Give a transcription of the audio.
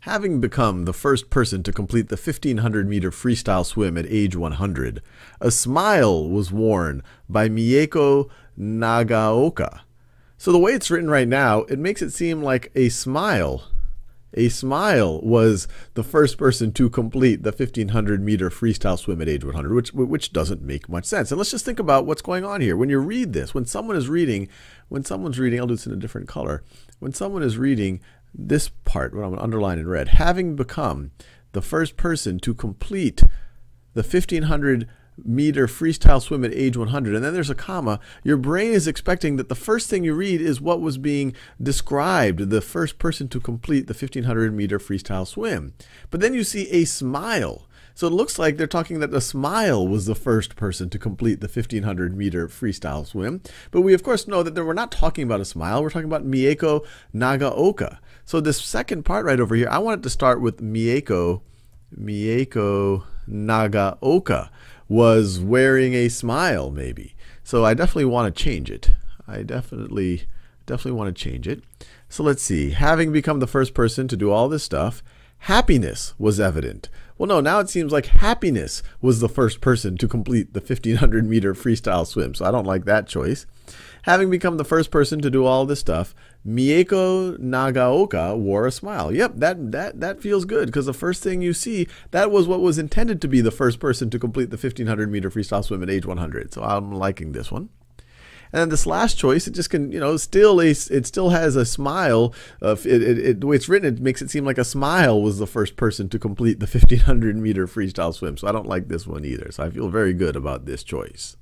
having become the first person to complete the 1500 meter freestyle swim at age 100, a smile was worn by Mieko Nagaoka. So the way it's written right now, it makes it seem like a smile a Smile was the first person to complete the 1500 meter freestyle swim at age 100, which which doesn't make much sense. And let's just think about what's going on here. When you read this, when someone is reading, when someone's reading, I'll do this in a different color. When someone is reading this part, what I'm going to underline in red, having become the first person to complete the 1500 meter freestyle swim at age 100 and then there's a comma your brain is expecting that the first thing you read is what was being described the first person to complete the 1500 meter freestyle swim but then you see a smile so it looks like they're talking that the smile was the first person to complete the 1500 meter freestyle swim. But we, of course, know that we're not talking about a smile. We're talking about Mieko Nagaoka. So this second part right over here, I wanted to start with Mieko, Mieko Nagaoka was wearing a smile, maybe. So I definitely want to change it. I definitely, definitely want to change it. So let's see. Having become the first person to do all this stuff, happiness was evident. Well, no, now it seems like happiness was the first person to complete the 1500 meter freestyle swim. So I don't like that choice. Having become the first person to do all this stuff, Mieko Nagaoka wore a smile. Yep, that that that feels good because the first thing you see, that was what was intended to be the first person to complete the 1500 meter freestyle swim at age 100. So I'm liking this one. And then this last choice, it just can, you know, still a, it still has a smile. Of it, it, it, the way it's written, it makes it seem like a smile was the first person to complete the 1500 meter freestyle swim. So I don't like this one either. So I feel very good about this choice.